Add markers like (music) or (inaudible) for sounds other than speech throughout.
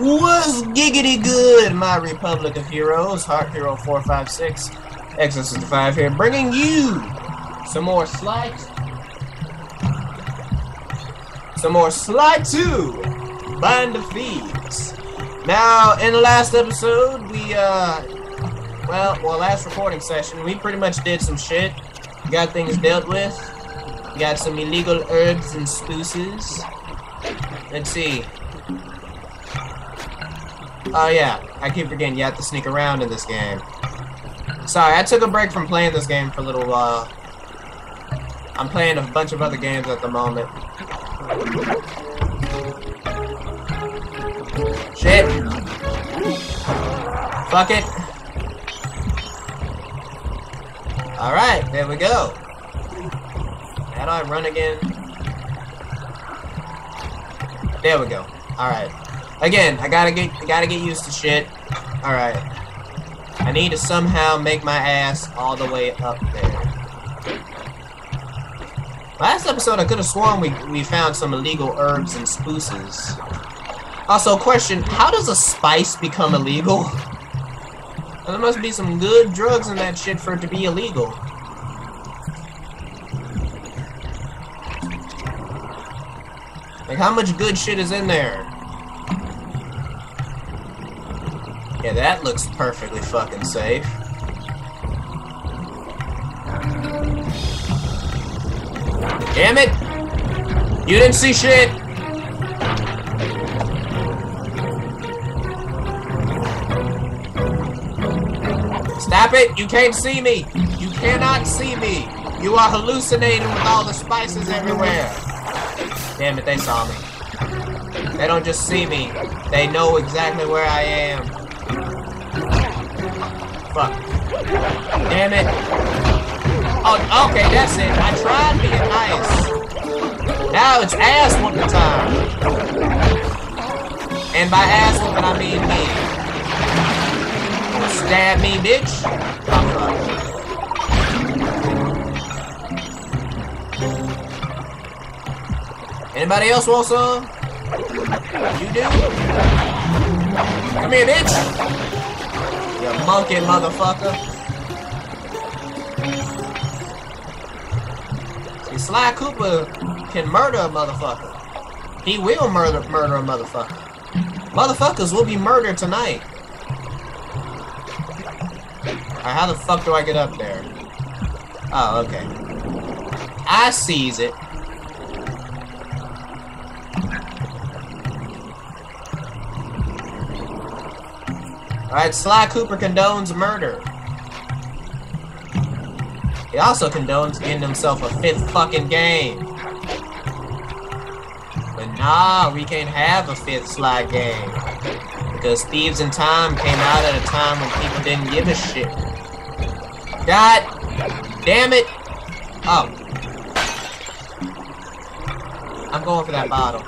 What's giggity good, my Republic of Heroes? Heart Hero 456, Exodus 5 here, bringing you some more Sly. Some more Sly 2 Band of Thieves. Now, in the last episode, we, uh, well, well, last recording session, we pretty much did some shit. Got things dealt with. Got some illegal herbs and spruces. Let's see. Oh yeah, I keep forgetting you have to sneak around in this game. Sorry, I took a break from playing this game for a little while. I'm playing a bunch of other games at the moment. Shit. Fuck it. Alright, there we go. How do I run again? There we go. Alright. Again, I gotta get I gotta get used to shit. Alright. I need to somehow make my ass all the way up there. Last episode I could have sworn we, we found some illegal herbs and spruces. Also, question, how does a spice become illegal? There must be some good drugs in that shit for it to be illegal. Like, how much good shit is in there? Yeah, that looks perfectly fucking safe. Damn it! You didn't see shit! Stop it! You can't see me! You cannot see me! You are hallucinating with all the spices everywhere! Damn it, they saw me. They don't just see me, they know exactly where I am. Fuck. Damn it. Oh, okay, that's it. I tried being nice. Now it's ass whooping time. And by ass whooping, I mean me. Stab me, bitch. Anybody else want some? You do? Come here, bitch. You monkey motherfucker. See, Sly Cooper can murder a motherfucker. He will murder murder a motherfucker. Motherfuckers will be murdered tonight. Alright, how the fuck do I get up there? Oh, okay. I sees it. Alright, Sly Cooper condones murder. He also condones getting himself a fifth fucking game. But nah, we can't have a fifth Sly game. Because Thieves in Time came out at a time when people didn't give a shit. God damn it! Oh. I'm going for that bottle.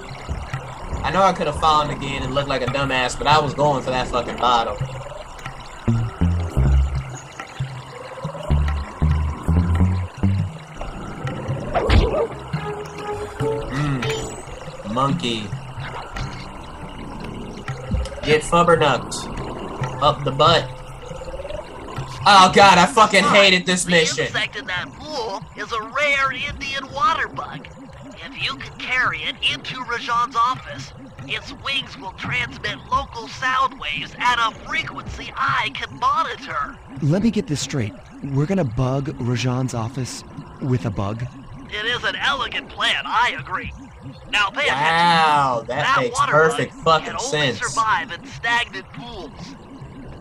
I know I could have fallen again and looked like a dumbass, but I was going for that fucking bottle. Mmm. Monkey. Get fubbernucked. Up the butt. Oh god, I fucking hated this The mission. insect in that pool is a rare Indian water bug. If you can carry it into Rajan's office, its wings will transmit local sound waves at a frequency I can monitor. Let me get this straight. We're gonna bug Rajan's office with a bug? It is an elegant plan, I agree. Now pay attention. Wow, that, That makes water perfect bug fucking can only sense. survive in stagnant pools.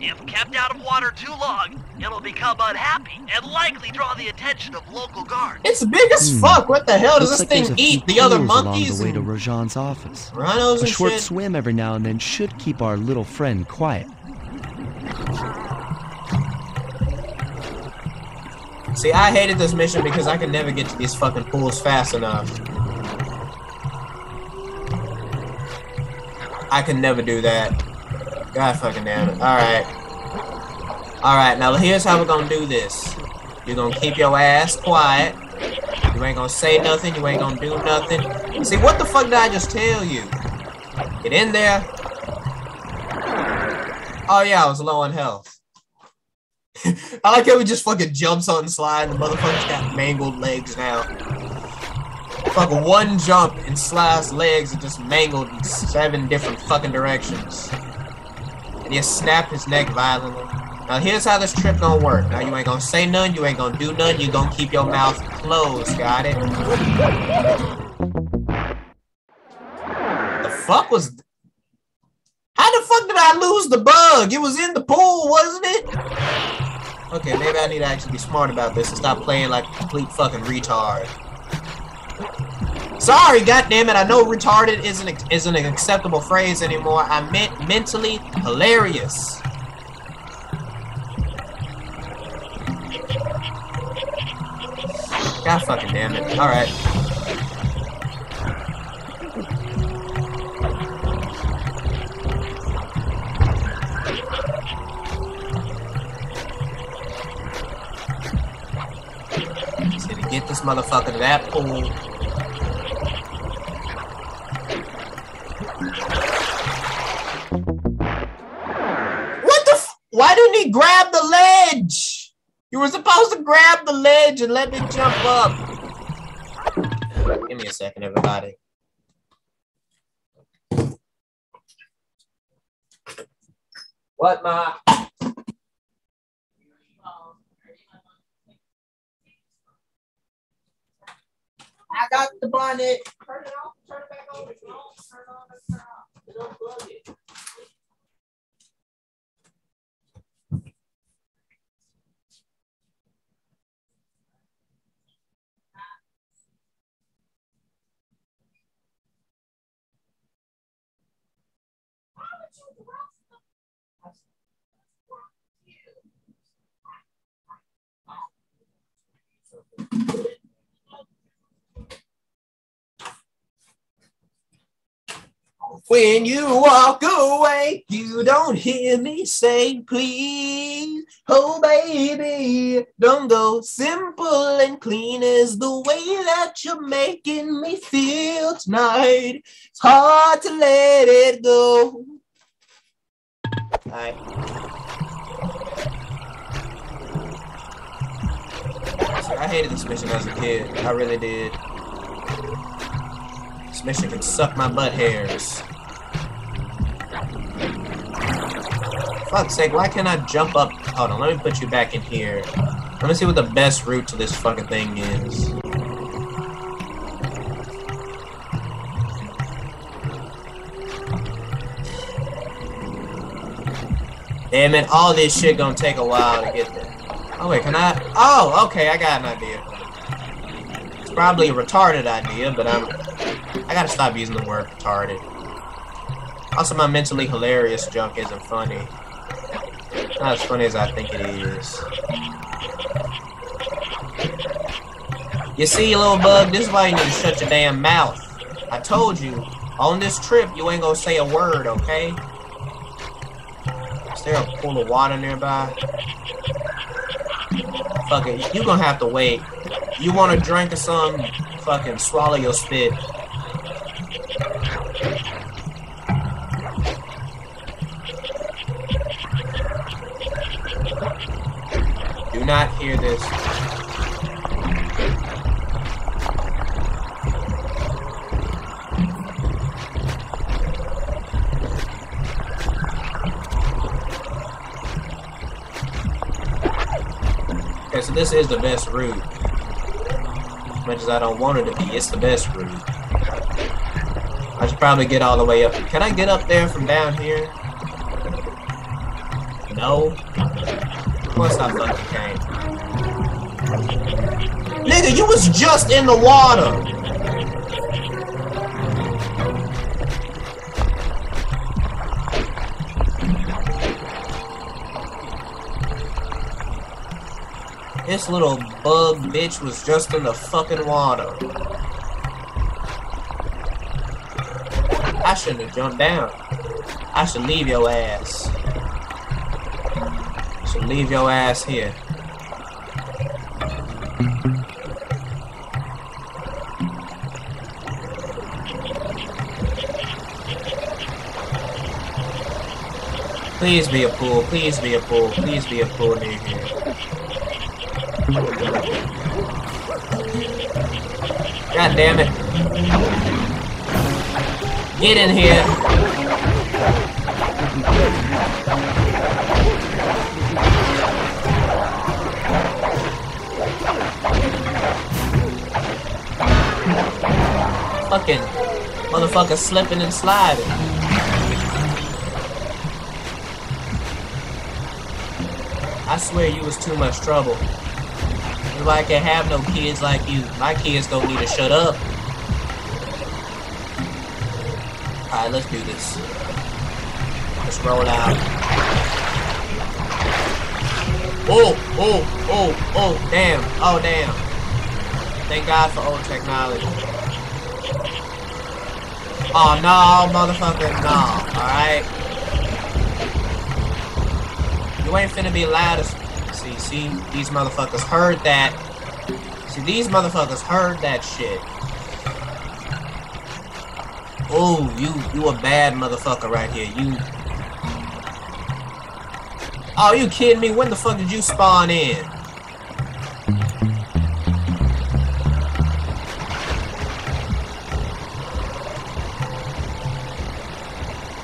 If kept out of water too long, it'll become unhappy and likely draw the attention of local guards. It's big as Hmm. fuck. What the hell does Looks this like thing eat? The other pools along monkeys the way to and Rajan's office. rhinos A and short shit? swim every now and then should keep our little friend quiet. See, I hated this mission because I could never get to these fucking pools fast enough. I can never do that. God fucking damn it. Alright. Alright, now here's how we're gonna do this. You're gonna keep your ass quiet. You ain't gonna say nothing, you ain't gonna do nothing. See, what the fuck did I just tell you? Get in there. Oh yeah, I was low on health. (laughs) I like how he just fucking jumps on slide and the motherfucker's got mangled legs now. Fuck one jump and Sly's legs are just mangled in seven different fucking directions. And he snapped his neck violently. Now here's how this trip gonna work. Now you ain't gonna say none, you ain't gonna do none, you gonna keep your mouth closed, got it? The fuck was How the fuck did I lose the bug? It was in the pool, wasn't it? Okay, maybe I need to actually be smart about this and stop playing like a complete fucking retard. Sorry, goddammit, I know retarded isn't isn't an acceptable phrase anymore. I meant mentally hilarious. God fucking damn it. Alright. Get this motherfucker to that pool. Let me jump up. Give me a second, everybody. What, Ma? I got the bonnet. Turn it off. Turn it back on. Turn it on. Turn it off. It. When you walk away, you don't hear me say please. Oh, baby, don't go simple and clean is the way that you're making me feel tonight. It's hard to let it go. Alright. I hated this mission as a kid. I really did. This mission can suck my butt hairs. Fuck's sake, why can't I jump up? Hold on, let me put you back in here. Let me see what the best route to this fucking thing is. Damn it, all this shit gonna take a while to get there. Oh wait, can I? Oh, okay, I got an idea. It's probably a retarded idea, but I'm. I gotta stop using the word retarded. Also, my mentally hilarious junk isn't funny. Not as funny as I think it is. You see, little bug, this is why you need to shut your damn mouth. I told you, on this trip, you ain't gonna say a word, okay? Is there a pool of water nearby? Fuck it, you gonna have to wait. You want a drink or something? Fucking swallow your spit. This is the best route. As much as I don't want it to be, it's the best route. I should probably get all the way up. Can I get up there from down here? No. Of course I fucking can't. Nigga, you was just in the water! This little bug bitch was just in the fucking water. I shouldn't have jumped down. I should leave your ass. So leave your ass here. Please be a pool. Please be a pool. Please be a pool near here. God damn it. Get in here. Fucking motherfucker slipping and sliding. I swear you was too much trouble. Nobody can have no kids like you. My kids don't need to shut up. Alright, let's do this. Let's roll out. Oh, oh, oh, oh, damn. Oh, damn. Thank God for old technology. Oh, no, motherfucker, no. Alright? You ain't finna be loud as. See, these motherfuckers heard that. See, these motherfuckers heard that shit. Oh, you, you a bad motherfucker right here. You. Oh, you kidding me? When the fuck did you spawn in?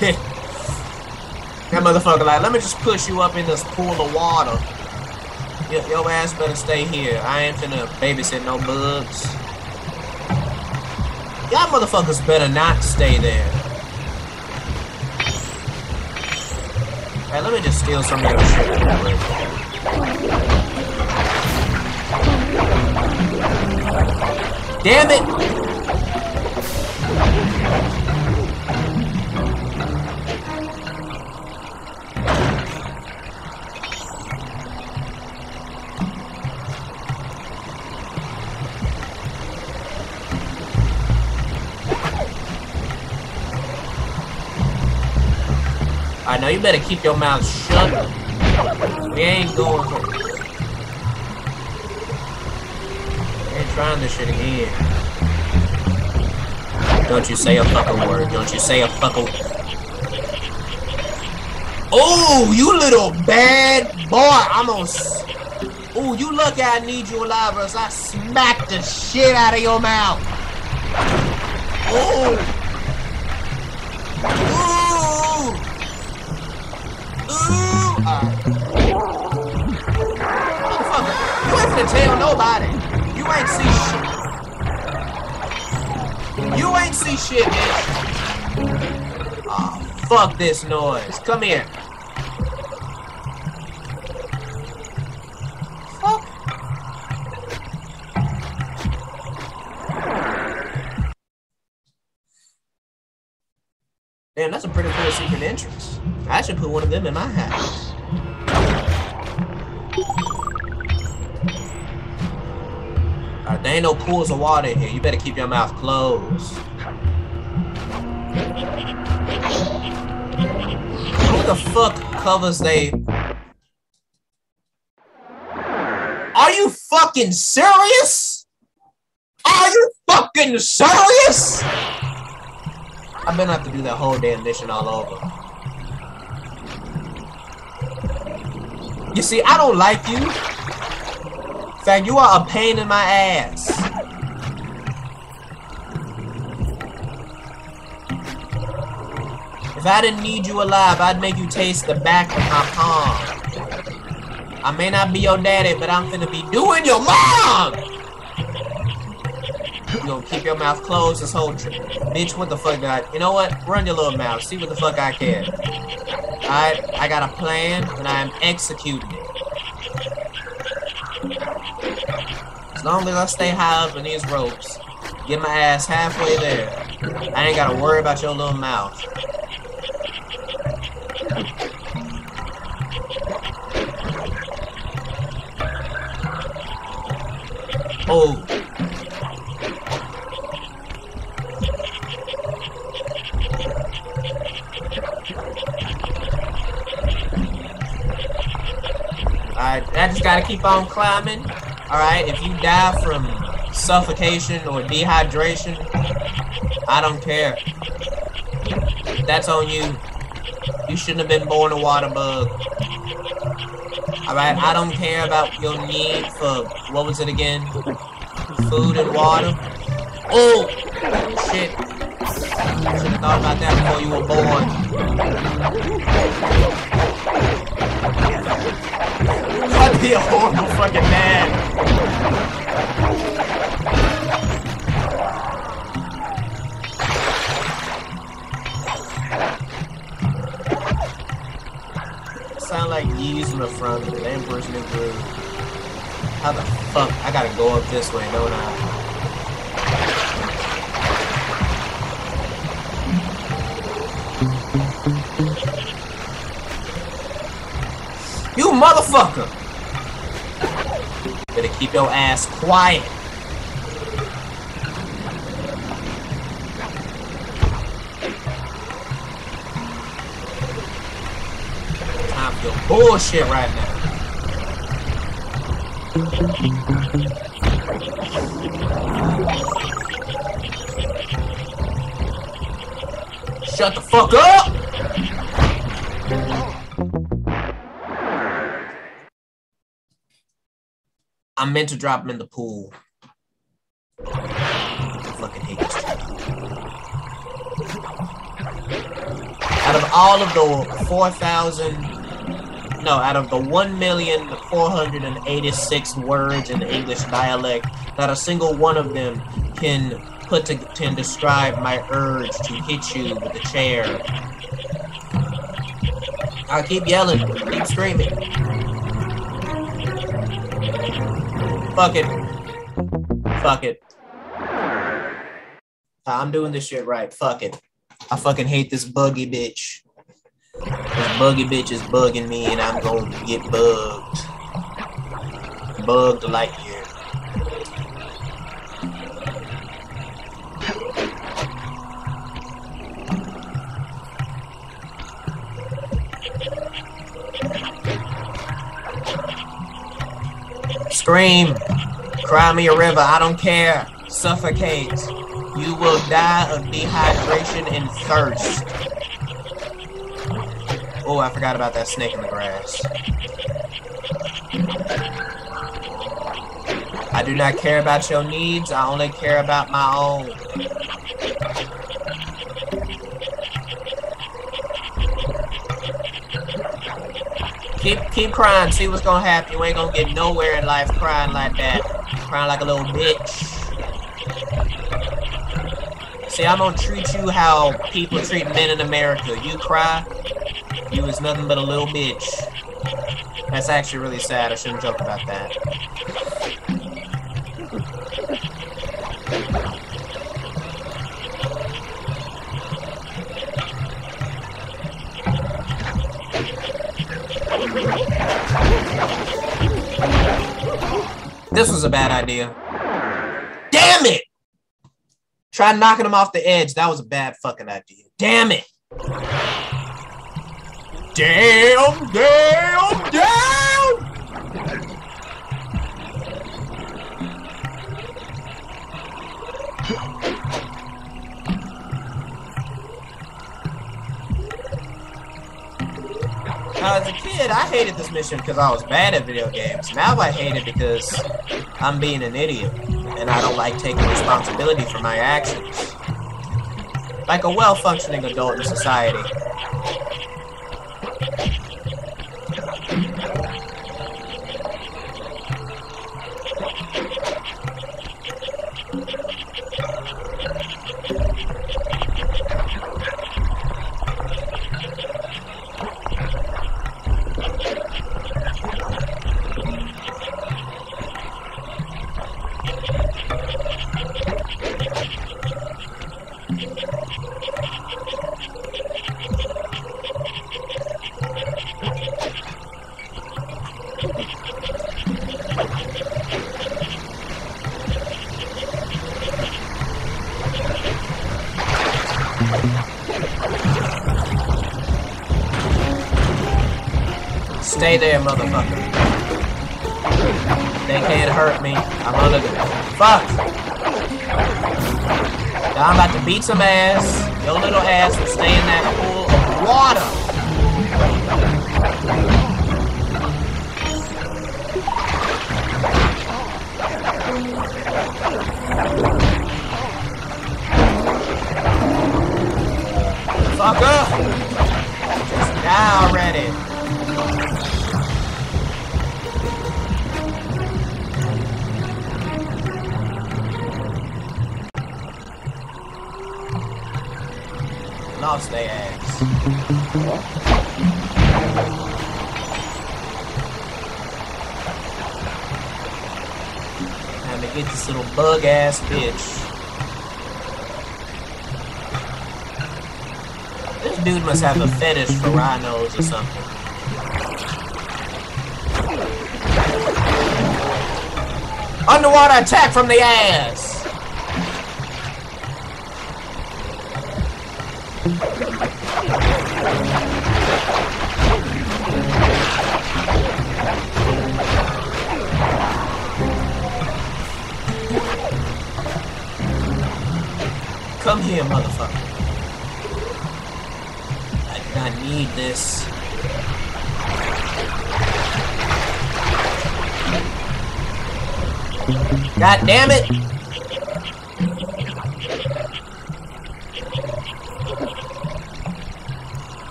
(laughs) That motherfucker like, let me just push you up in this pool of water. Your, your ass better stay here. I ain't finna babysit no bugs. Y'all motherfuckers better not stay there. Hey, let me just steal some of your shit. Damn it! I know you better keep your mouth shut. We ain't going. We ain't trying this shit again. Don't you say a fucking word. Don't you say a fucking. Oh, you little bad boy! I'm on. s- Oh, you lucky I need you alive, or else I smack the shit out of your mouth. Oh. Finna tell nobody. You ain't see shit. You ain't see shit, bitch. Ah, oh, fuck this noise. Come here. Fuck. Damn, that's a pretty cool secret entrance. I should put one of them in my house. There ain't no pools of water in here. You better keep your mouth closed. Who the fuck covers they... Are you fucking serious? Are you fucking serious? I'm gonna have to do that whole damn mission all over. You see, I don't like you. In you are a pain in my ass. If I didn't need you alive, I'd make you taste the back of my palm. I may not be your daddy, but I'm finna be doing your mom! You gonna keep your mouth closed this whole trip. Bitch, what the fuck, God? You know what? Run your little mouth. See what the fuck I can. Alright? I got a plan, and I am executing it. As long as I stay high up in these ropes, get my ass halfway there, I ain't gotta worry about your little mouth. Oh. Alright, I just gotta keep on climbing. Alright, if you die from suffocation or dehydration, I don't care. That's on you. You shouldn't have been born a water bug. Alright, I don't care about your need for, what was it again? Food and water. Oh! Shit. Should have thought about that before you were born. I'd be a horrible fucking man. Sound like Yzma from The Emperor's New Groove. How the fuck? I gotta go up this way, don't I? You motherfucker! Keep your ass quiet. Time for your bullshit right now. Shut the fuck up! I meant to drop him in the pool. I fucking hate this. Out of all of the 4,000, no, out of the 1,486 words in the English dialect, not a single one of them can put to, can describe my urge to hit you with a chair. I'll keep yelling, keep screaming. Fuck it. Fuck it. I'm doing this shit right. Fuck it. I fucking hate this buggy bitch. This buggy bitch is bugging me and I'm gonna get bugged. Bugged like you. Scream. Cry me a river. I don't care. Suffocate. You will die of dehydration and thirst. Oh, I forgot about that snake in the grass. I do not care about your needs. I only care about my own. Keep keep crying. See what's gonna happen. You ain't gonna get nowhere in life crying like that. Crying like a little bitch. See, I'm gonna treat you how people treat men in America. You cry, you was nothing but a little bitch. That's actually really sad. I shouldn't joke about that. This was a bad idea. Damn it! Try knocking him off the edge. That was a bad fucking idea. Damn it! Damn, damn, as a kid, I hated this mission because I was bad at video games. Now I hate it because I'm being an idiot and I don't like taking responsibility for my actions. Like a well functioning adult in society. Stay there, motherfucker. They can't hurt me. I'm under the fuck. Now I'm about to beat some ass. Your little ass will stay in that bug ass bitch. This dude must have a fetish for rhinos or something. Underwater attack from the ass! Come here, motherfucker. I do not need this. God damn it!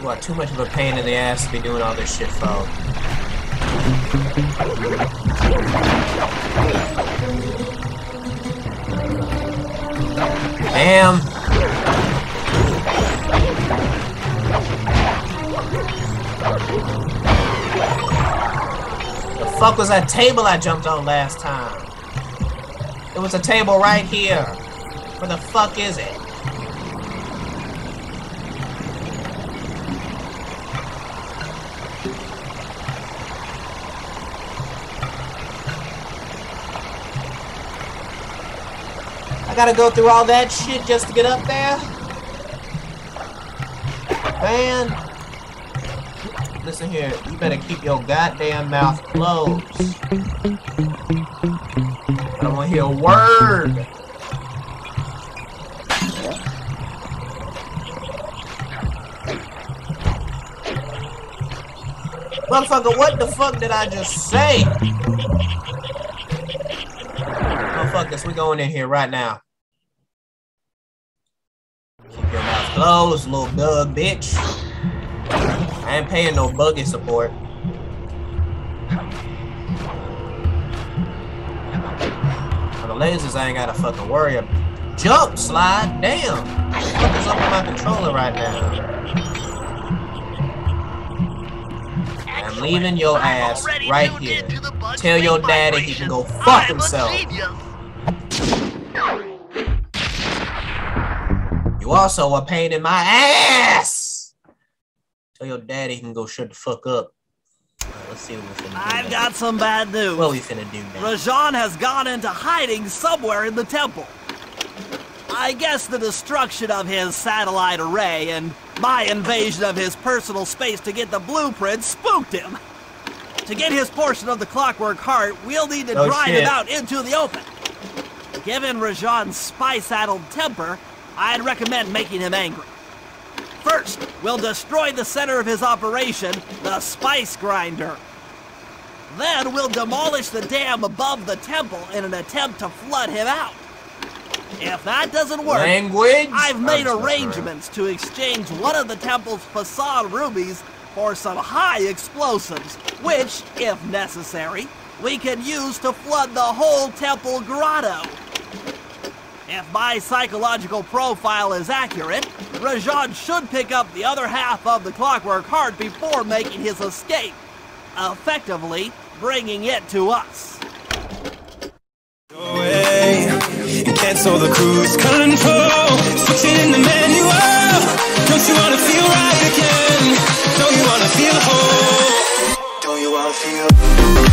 You too much of a pain in the ass to be doing all this shit, for. Damn. The fuck was that table I jumped on last time? It was a table right here. Where the fuck is it? I gotta go through all that shit just to get up there? Man. Listen here, you better keep your goddamn mouth closed. I don't wanna hear a word. Motherfucker, what the fuck did I just say? Fuck this. We going in here right now. Keep your mouth closed, little bug bitch. I ain't paying no buggy support. For the lasers, I ain't gotta fucking worry about. Jump, slide, damn. What the fuck is up with my controller right now? I'm leaving your ass right here. Tell your daddy he can go fuck himself. You also a pain in my ass. Tell your daddy he can go shut the fuck up. Alright, let's see what we finna do. I've now. got some bad news. What we finna do now? Rajan has gone into hiding somewhere in the temple. I guess the destruction of his satellite array and my invasion of his personal space to get the blueprint spooked him. To get his portion of the clockwork heart, we'll need to No drive shit. him out into the open. Given Rajan's spy-saddled temper, I'd recommend making him angry. First, we'll destroy the center of his operation, the spice grinder. Then we'll demolish the dam above the temple in an attempt to flood him out. If that doesn't work, Language? I've made arrangements to exchange one of the temple's facade rubies for some high explosives, which, if necessary, we can use to flood the whole temple grotto. If my psychological profile is accurate, Rajan should pick up the other half of the clockwork heart before making his escape, effectively bringing it to us. away cancel the cruise control. Switching the manual. Don't you wanna feel right again? Don't you wanna feel whole? Don't you wanna feel?